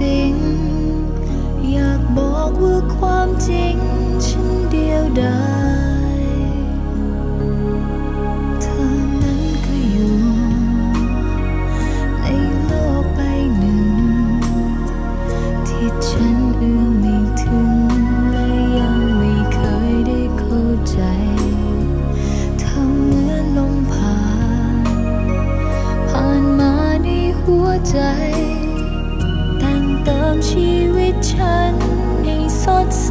สิ่ง อยากบอกว่าความจริง ฉันเดียวดายเธอนั้นก็อยู่ ในโลกใบหนึ่ง ที่ฉันเอื้อมไม่ถึง และยังไม่เคยได้เข้าใจทำเมื่อนลมผ่าน ผ่านมาในหัวใจ มชีวิตฉันให้สดใส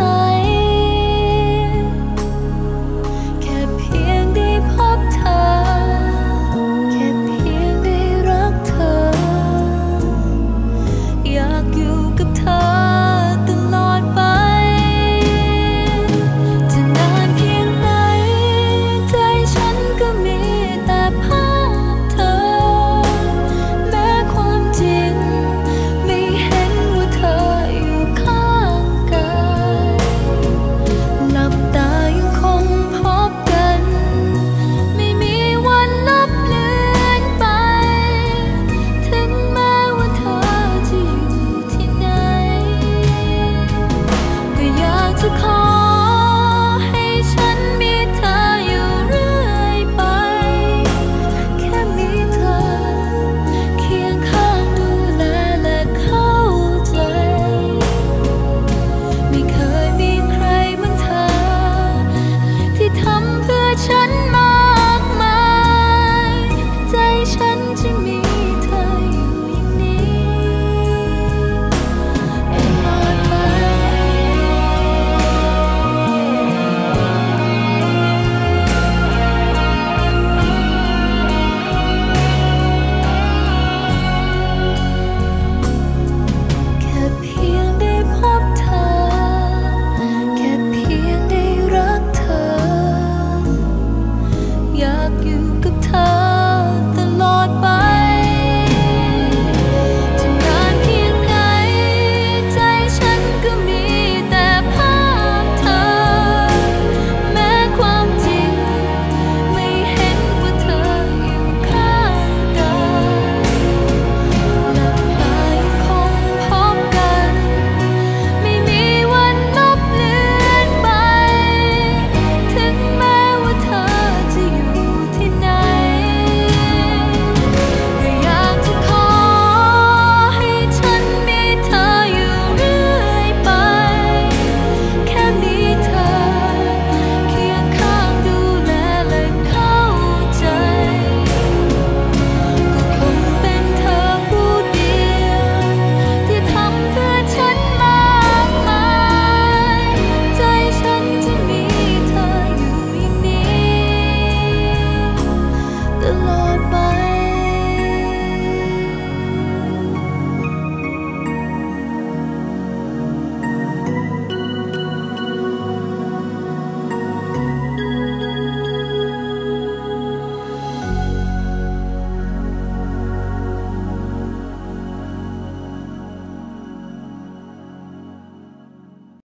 hug you.